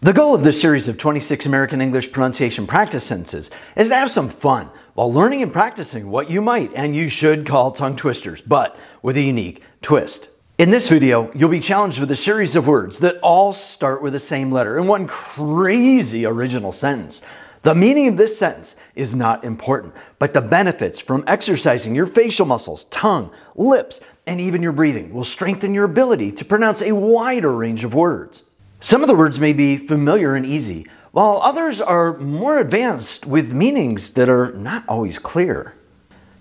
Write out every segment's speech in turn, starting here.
The goal of this series of 26 American English pronunciation practice sentences is to have some fun while learning and practicing what you might and you should call tongue twisters, but with a unique twist. In this video, you'll be challenged with a series of words that all start with the same letter in one crazy original sentence. The meaning of this sentence is not important, but the benefits from exercising your facial muscles, tongue, lips, and even your breathing will strengthen your ability to pronounce a wider range of words. Some of the words may be familiar and easy, while others are more advanced with meanings that are not always clear.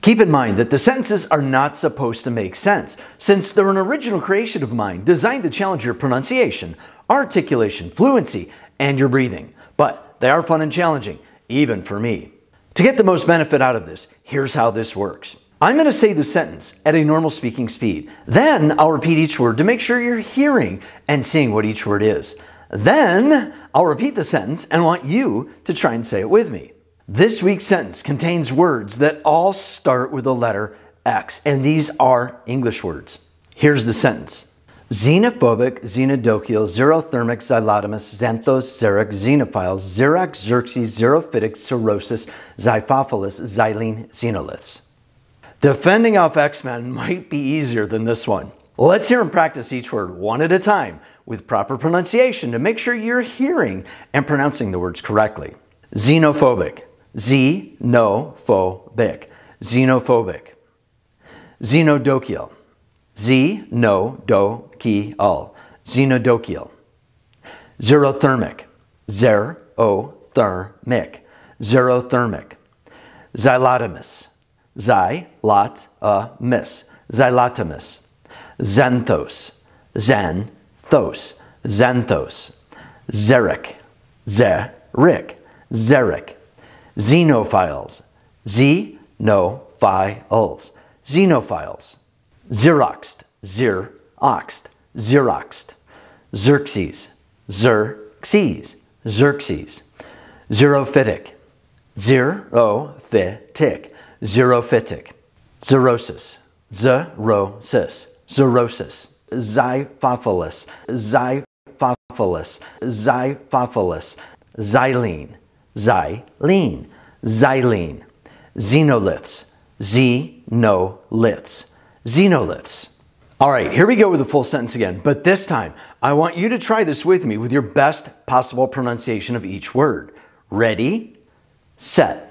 Keep in mind that the sentences are not supposed to make sense, since they're an original creation of mine designed to challenge your pronunciation, articulation, fluency, and your breathing. But they are fun and challenging, even for me. To get the most benefit out of this, here's how this works. I'm going to say the sentence at a normal speaking speed. Then I'll repeat each word to make sure you're hearing and seeing what each word is. Then I'll repeat the sentence and want you to try and say it with me. This week's sentence contains words that all start with the letter X, and these are English words. Here's the sentence. Xenophobic, xenodochial, xerothermic, xylotomous, xanthos, xeric, xenophiles, xeroxed, xerxes, xerophytic, xerosis, xiphophilus, xylene, xenoliths. Defending off X-Men might be easier than this one. Let's hear and practice each word one at a time with proper pronunciation to make sure you're hearing and pronouncing the words correctly. Xenophobic. Xenophobic. Xenophobic. Xenodochial. Xenodochial. Xenodochial. Xerothermic. Xerothermic. Xerothermic. Xylotomous. Xylotomous. Xylotomous. Xanthos. Xanthos. Xanthos. Xeric. Xeric. Xeric. Xenophiles. Xenophiles. Xenophiles. Xeroxed. Xeroxed. Xeroxed. Xerxes. Xerxes. Xerxes. Xerophytic. Xerophytic. Xerophytic. Xerosis. Xerosis. Xerosis. Xiphophilus. Xiphophilus. Xiphophilus. Xylene. Xylene. Xylene. Xenoliths. Xenoliths. Xenoliths. All right, here we go with the full sentence again, but this time I want you to try this with me with your best possible pronunciation of each word. Ready, set.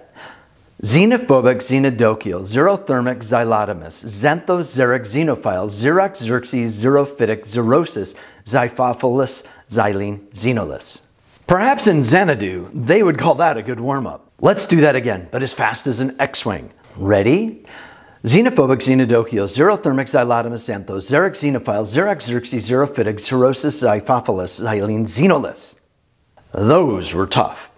Xenophobic, xenodochial, xerothermic, xylotomous, xanthoseric, xenophiles, xeroxed, xerxes, xerophytic, xerosis, xiphophilus, xylene, xenoliths. Perhaps in Xanadu, they would call that a good warm-up. Let's do that again, but as fast as an X-wing. Ready? Xenophobic, xenodochial, xerothermic, xylotomous, xanthos, xeric, xenophiles, xeroxed, xerxes, xerophytic, xerosis, xiphophilus, xylene, xenoliths. Those were tough.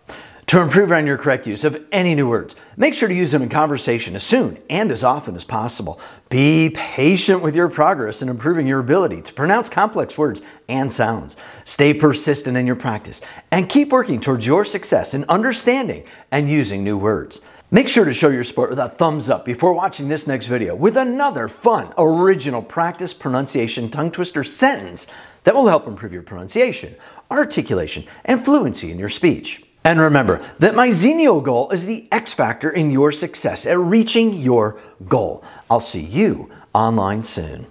To improve on your correct use of any new words, make sure to use them in conversation as soon and as often as possible. Be patient with your progress in improving your ability to pronounce complex words and sounds. Stay persistent in your practice and keep working towards your success in understanding and using new words. Make sure to show your support with a thumbs up before watching this next video with another fun, original practice pronunciation tongue twister sentence that will help improve your pronunciation, articulation, and fluency in your speech. And remember that my Xenial goal is the X factor in your success at reaching your goal. I'll see you online soon.